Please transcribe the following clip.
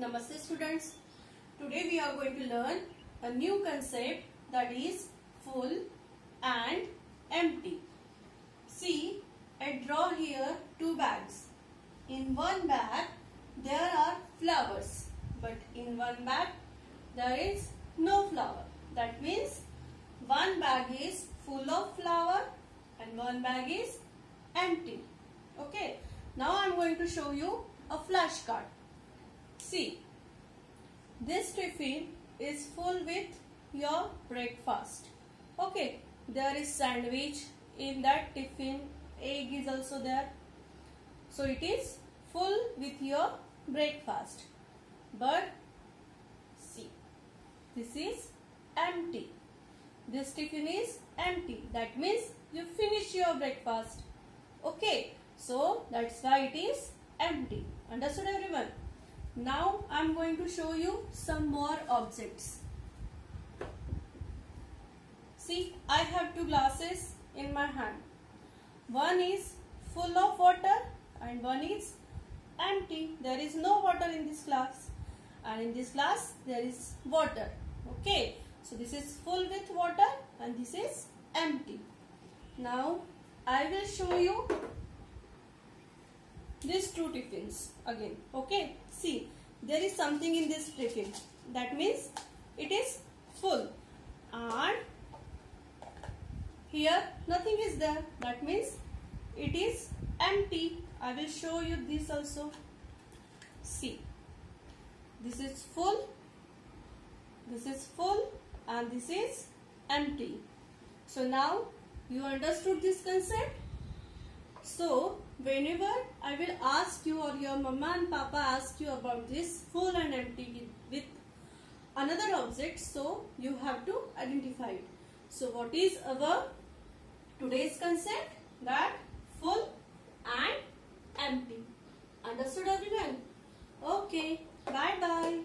Namaste students. Today we are going to learn a new concept that is full and empty. See, I draw here two bags. In one bag there are flowers but in one bag there is no flower. That means one bag is full of flower and one bag is empty. Okay. Now I am going to show you a flashcard. See, this tiffin is full with your breakfast. Okay, there is sandwich in that tiffin, egg is also there. So it is full with your breakfast. But see, this is empty. This tiffin is empty. That means you finish your breakfast. Okay, so that's why it is empty. Understood everyone? Now I am going to show you some more objects. See, I have two glasses in my hand. One is full of water and one is empty. There is no water in this glass and in this glass there is water. Okay, so this is full with water and this is empty. Now I will show you these two tiffins again. Okay, see there is something in this tiffin. That means it is full and here nothing is there. That means it is empty. I will show you this also. See, this is full, this is full and this is empty. So now you understood this concept? So whenever I will ask you or your mama and papa ask you about this full and empty with another object, so you have to identify it. So what is our today's concept? That full and empty. Understood everyone? Okay. Bye bye.